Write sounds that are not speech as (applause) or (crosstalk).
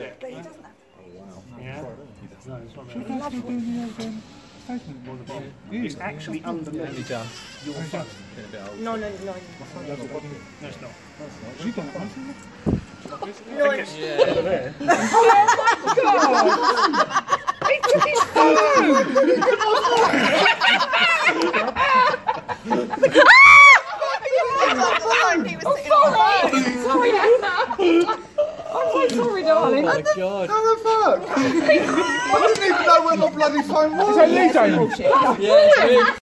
it. But he doesn't have Yeah. No, it's not Should there. we actually do the um, statement? Or the bottom. Yeah. It's actually underneath done. your phone. No, no, no. No, it's not. Has he done it once? No, it's Yeah. sorry, darling. Oh my god. How the fuck? (laughs) I didn't even know where my bloody phone was. Bullshit. Yeah, it's me.